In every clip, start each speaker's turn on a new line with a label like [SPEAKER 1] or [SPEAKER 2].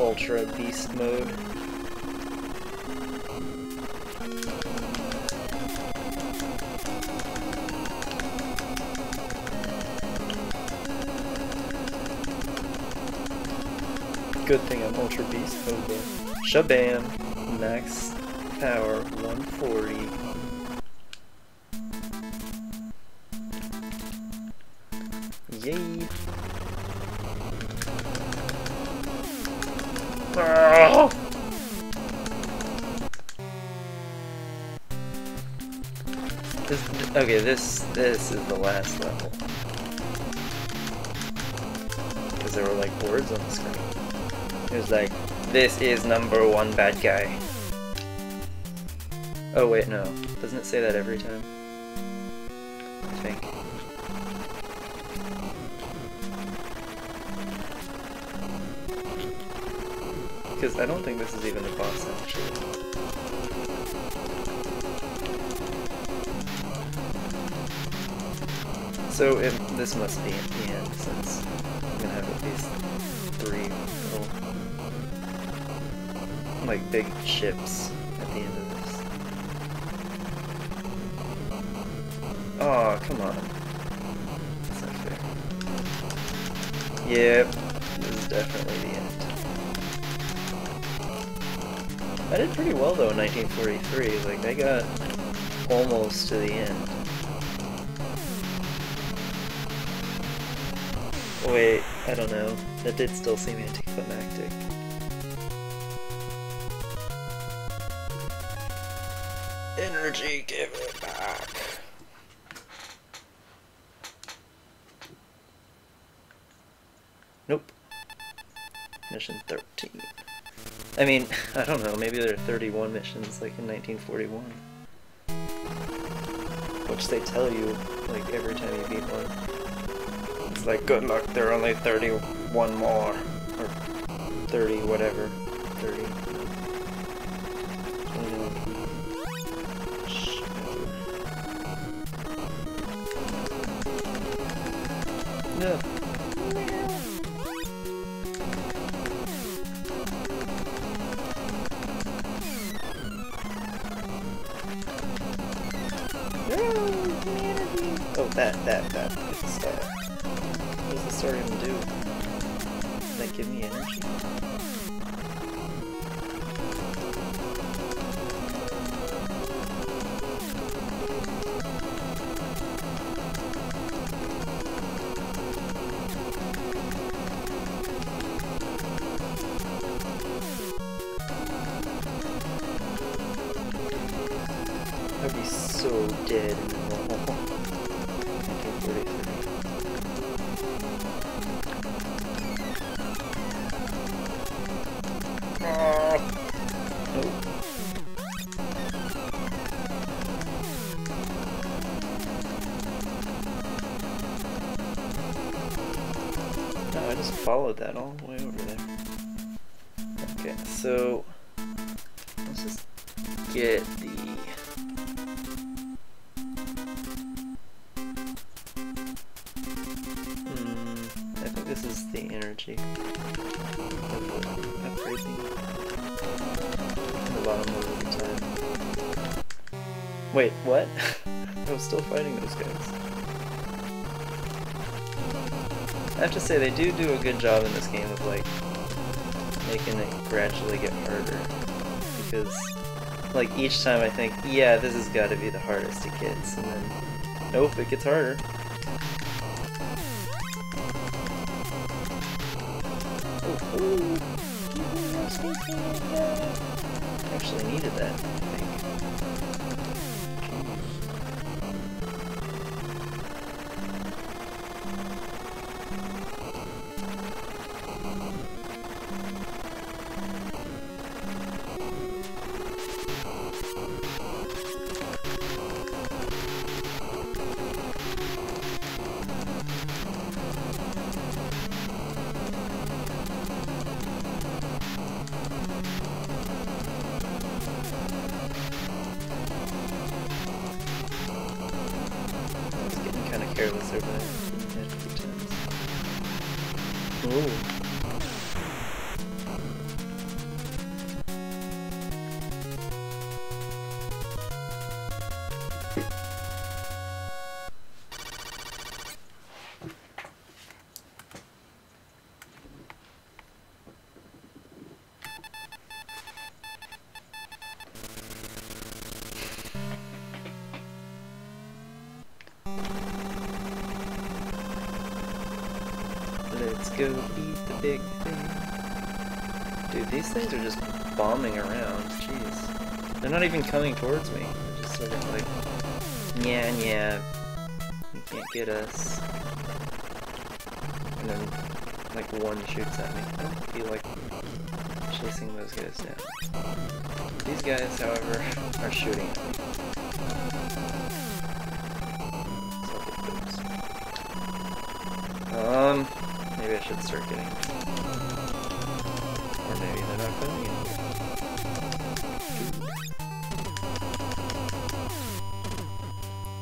[SPEAKER 1] ultra beast mode. Good thing I'm ultra beast mode. Shabam! Max power 140. This, okay, this this is the last level. Because there were like words on the screen. It was like, this is number one bad guy. Oh wait, no. Doesn't it say that every time? I think. Because I don't think this is even the boss actually. So it, this must be the end since I'm gonna have at least three little like big ships at the end of this. Oh, come on. That's not fair. Yep, this is definitely the end. I did pretty well though in 1943, like I got almost to the end. Oh, wait, I don't know. That did still seem anticlimactic. Energy, give it back. Nope. Mission 13. I mean, I don't know, maybe there are 31 missions like in 1941. Which they tell you, like, every time you beat one. Like, good luck, there are only 31 more. Or 30, whatever. 30. That give me energy? I'd be so dead just followed that all the way over there. Okay, so let's just get the Hmm, I think this is the energy. In the bottom of the time. Wait, what? I was still fighting those guys. I have to say, they do do a good job in this game of, like, making it gradually get harder. Because, like, each time I think, yeah, this has got to be the hardest it gets, and then, nope, it gets harder. Actually needed that, over. Let's go beat the big thing. Dude, these things are just bombing around. Jeez. They're not even coming towards me. They're just sort of like, yeah, yeah. You can't get us. And then, like, one shoots at me. I don't feel like chasing those guys down. These guys, however, are shooting at me. Should start getting or maybe they're not.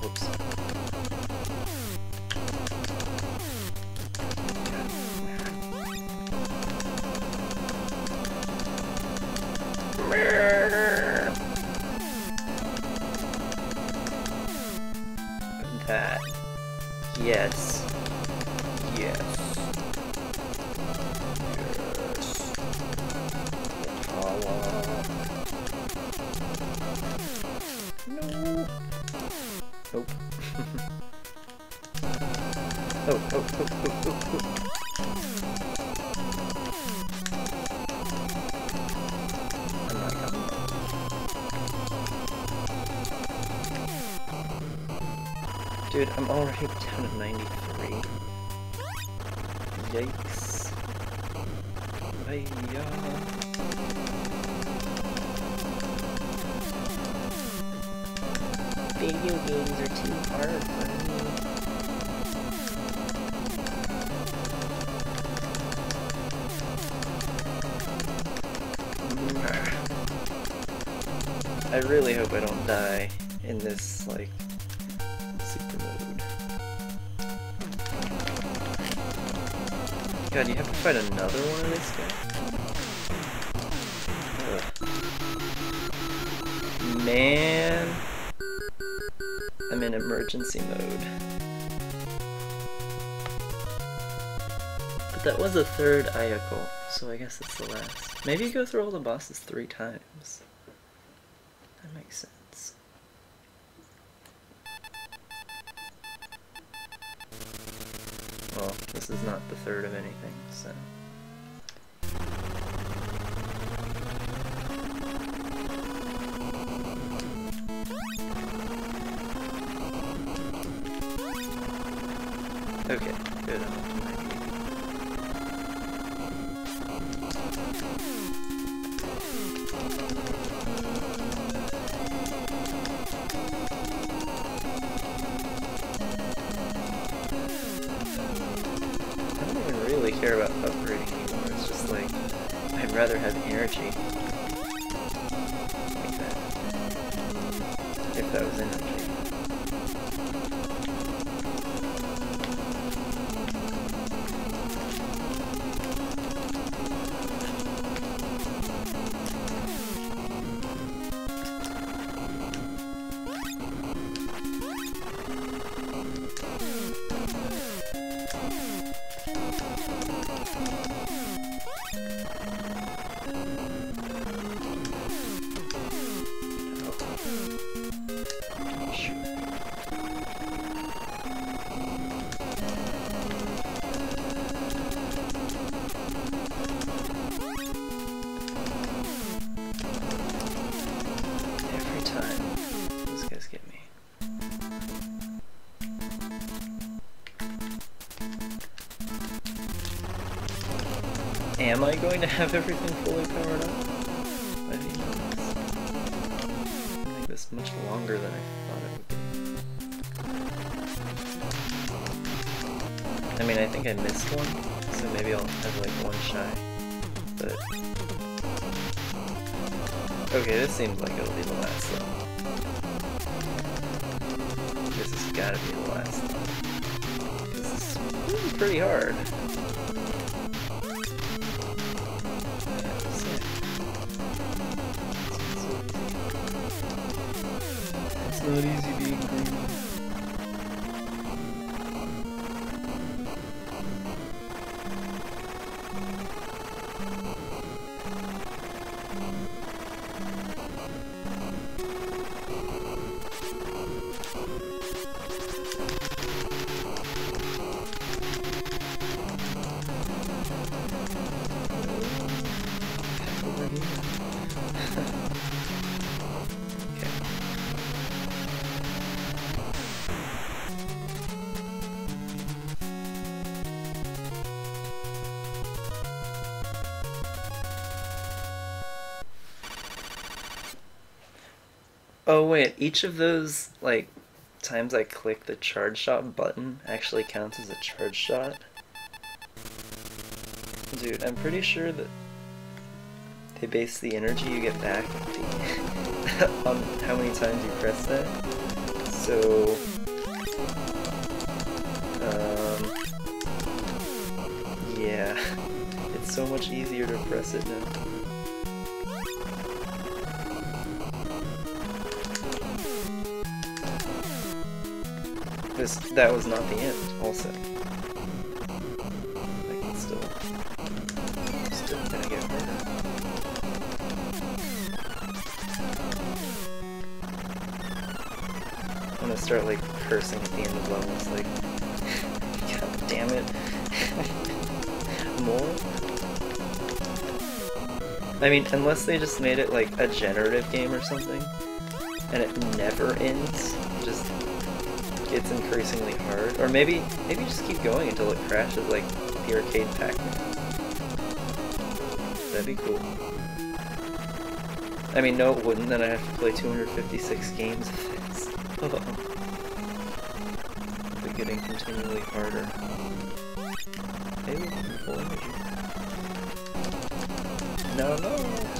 [SPEAKER 1] Whoops. That. Yes. Yes. No. Nope. oh, oh, oh, oh, oh, oh. Dude, I'm already down to 93. Yikes. Hiya. Games are too hard for me. I really hope I don't die in this, like, super mode. God, you have to fight another one of this guy? Man. In emergency mode. But that was a third Ayako, so I guess it's the last. Maybe you go through all the bosses three times. That makes sense. Well, this is not the third of anything, so... Okay, good. I'm up to 98. I don't even really care about upgrading anymore. It's just like, I'd rather have energy. Like that. If that was energy. Am I going to have everything fully powered up? Of this? It'll Make this much longer than I thought it would be. I mean, I think I missed one, so maybe I'll have like one shy. But Okay, this seems like it'll be the last level. This has gotta be the last. This is pretty hard. Not easy being green. Oh wait, each of those like times I click the charge shot button actually counts as a charge shot. Dude, I'm pretty sure that they base the energy you get back on how many times you press that. So, um, yeah, it's so much easier to press it now. This, that was not the end, also. I can still, still get hurt. I'm gonna start like cursing at the end of levels, like, god damn it. More? I mean, unless they just made it like a generative game or something, and it never ends, just gets increasingly hard. Or maybe maybe just keep going until it crashes like the arcade Pac-Man. That'd be cool. I mean, no it wouldn't, then I'd have to play 256 games this. They're getting continually harder. Maybe full energy. No, no!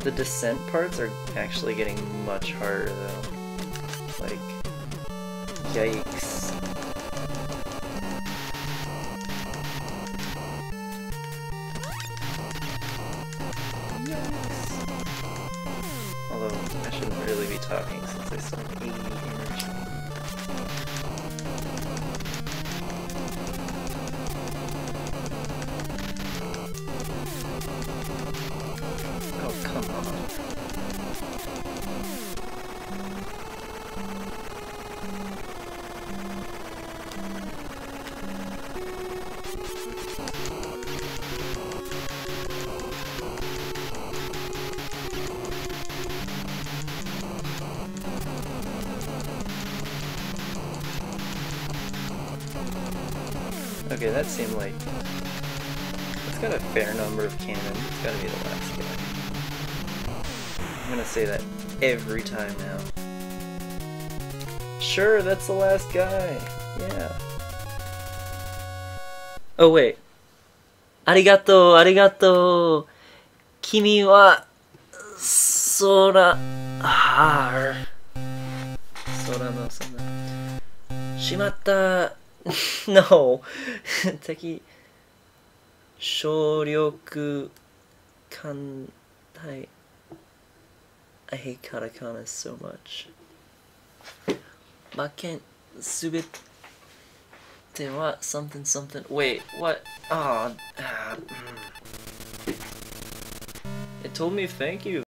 [SPEAKER 1] The descent parts are actually getting much harder though. Like, yikes. Okay, that seemed like... It's got a fair number of cannons. It's gotta be the last guy. I'm gonna say that every time now. Sure, that's the last guy. Yeah. Oh, wait. Arigato, arigato. Kimi wa... Sora... Har... Sora no. Shimatta... no 敵省力艦隊 I hate katakana so much 負けんすべては something something wait what oh, uh, it told me thank you